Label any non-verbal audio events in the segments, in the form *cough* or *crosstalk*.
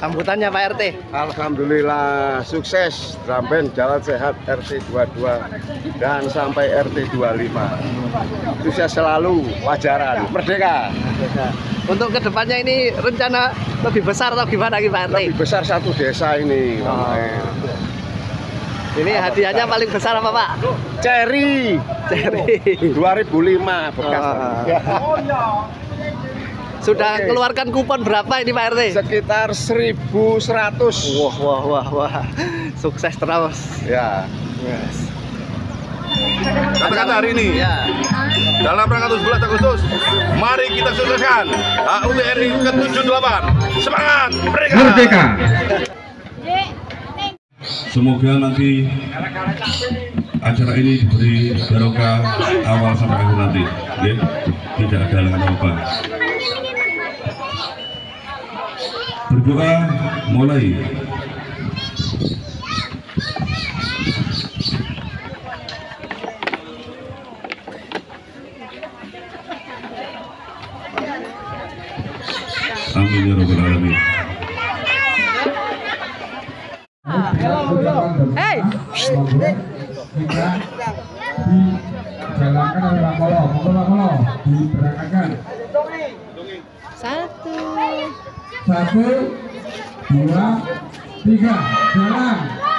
Sambutannya Pak RT. Alhamdulillah sukses drum band jalan sehat RT 22 dan sampai RT 25. Sukses selalu pajaran merdeka. Untuk ke depannya ini rencana lebih besar atau gimana Pak RT? Lebih besar satu desa ini. Oh. Ini hadiahnya paling besar apa Pak? Cherry. Cherry. 2005 bekas. Oh. Sudah Oke. keluarkan kupon berapa ini Pak RT? Sekitar 1100. Wah wah wah wah. Sukses terus. Ya. Yes. Kata-kata hari ini Ya. dalam rangka 17 Agustus mari kita sukseskan HUT RI ke-78 semangat merdeka, Merdeka. Semoga nanti acara ini diberi barokah awal sampai akhir nanti, ya. Tidak ada halangan apa. Berdoa mulai. Amin ya rabbal alamin. Tiga, jalan. Agustus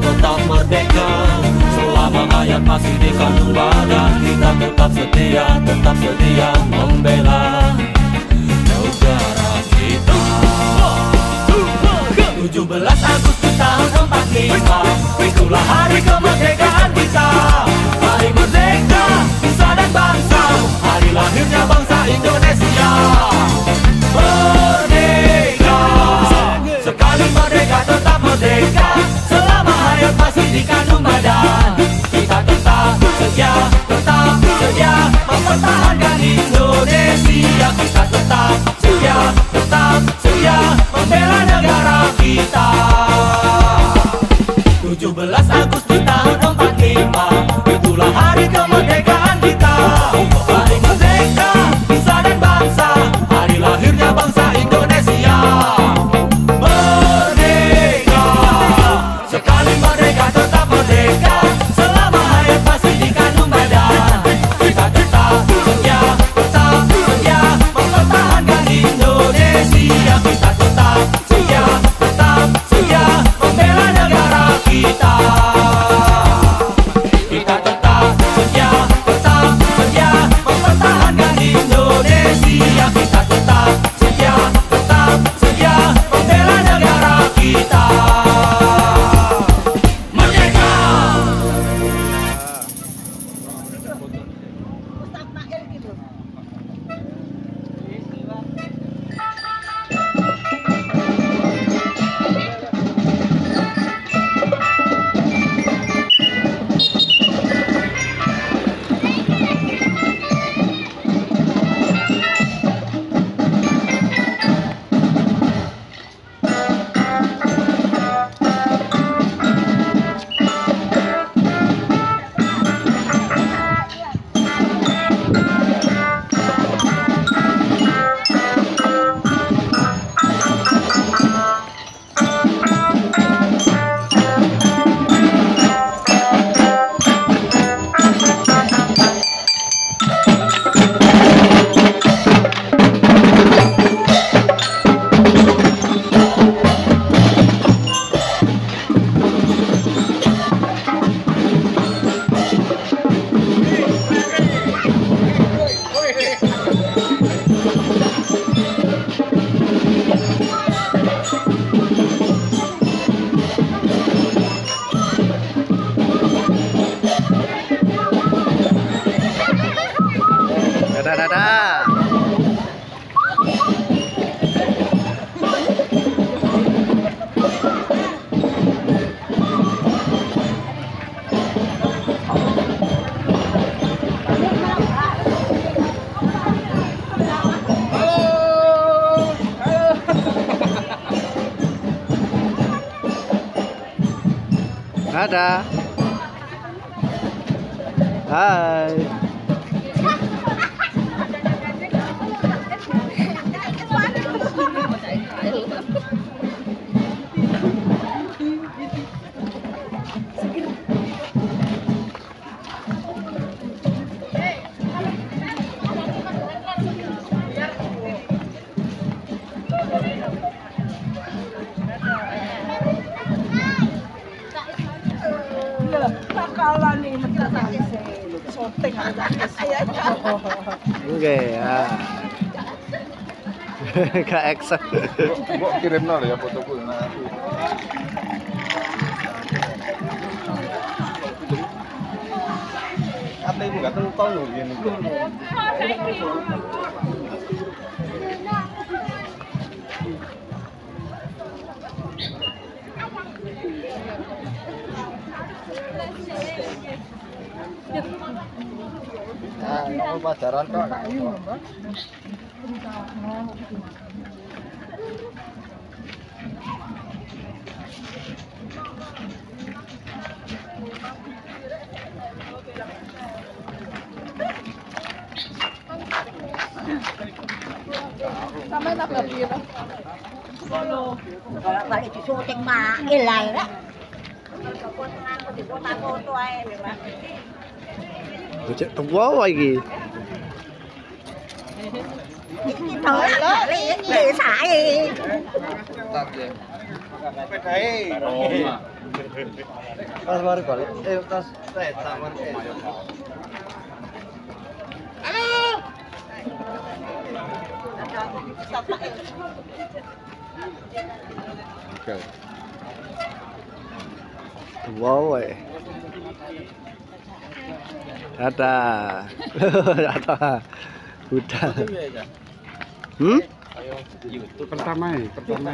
tetap merdeka. Selama hayat masih dikandung badan Kita tetap setia, tetap sedia Membela negara kita. 17 Agustus tahun 45 Itulah hari kemerdekaan kita. Hari merdeka, nusa dan bangsa. Hari lahirnya bangsa Indonesia americano Dadah. Hai. nggih. *laughs* Ka eksa. Mbok kirimno ya fotoku nang aku. Ate ibu gak tentol lho oh, yen iku. Nah, pacaran kok nggak Sama tak lebih lah. Kalau tak itu syuting mah, ilai lah. Bocah tua. Tas mari balik. Eh, tas teh tamar. Oke. Wow, eh. Dadah. Dadah. Udah. Hmm? Pertama ya, pertama.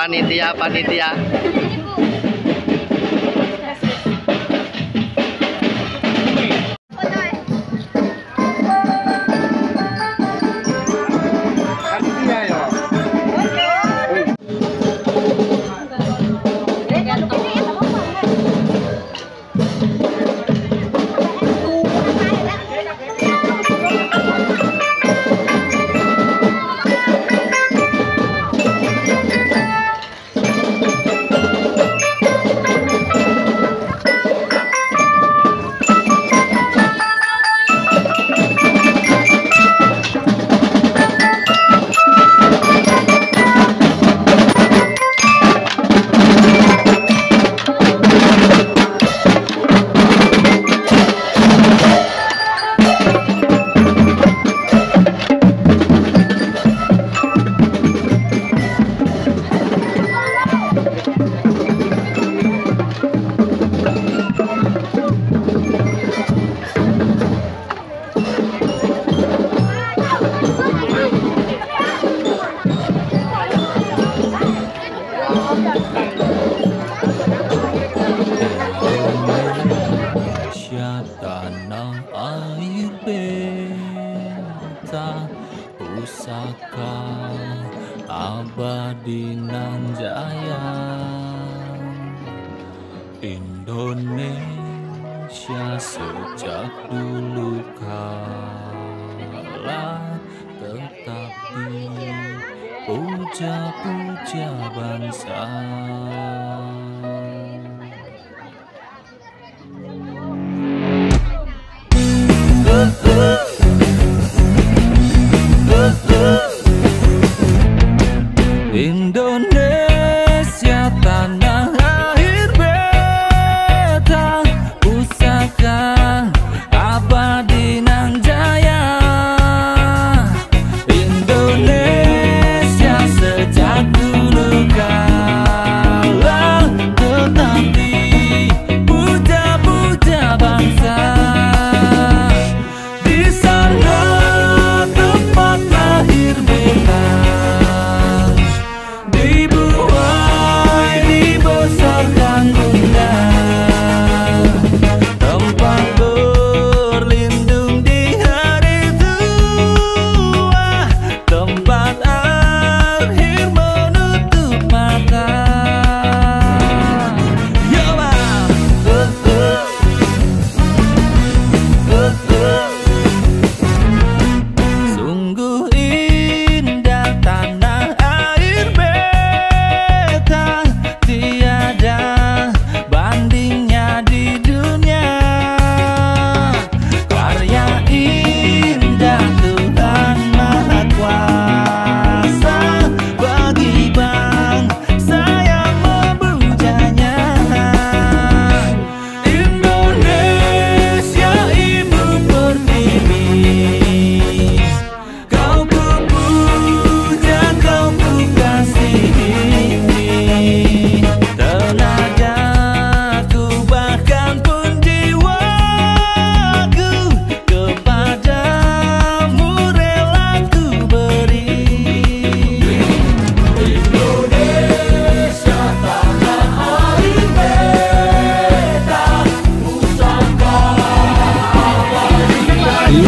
Panitia, panitia. Indonesia sejak dulu kala tetapi puja-puja bangsa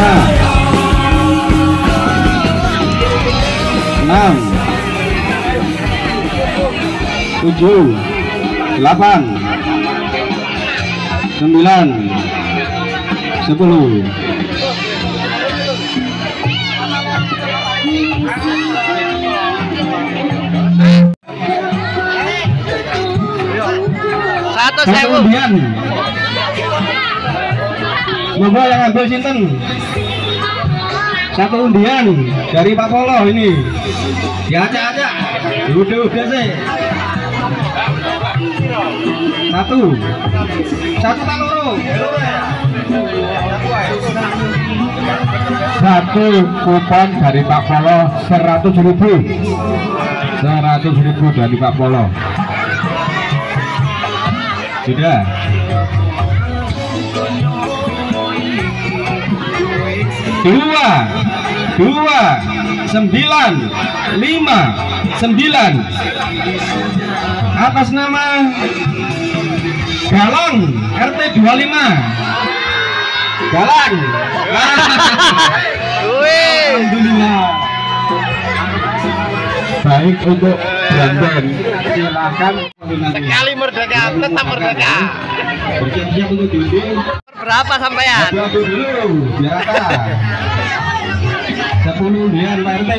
lima enam tujuh delapan sembilan sepuluh Satu. Satu Semoga yang ambil sinten? Satu undian dari Pak Polo ini. Diacak-acak udah udah sih. Satu. Satu tak loro. Satu kupon dari Pak Polo seratus ribu. Seratus ribu dari Pak Polo. Sudah dua dua sembilan lima sembilan. Atas nama Galon RT 25 Galon. *laughs* Wih. Alhamdulillah. Baik untuk Brandon. Silakan. Sekali merdeka, tetap merdeka. Untuk Berapa sampean? Aduh dulu? Biar apa 10 undian Pak RT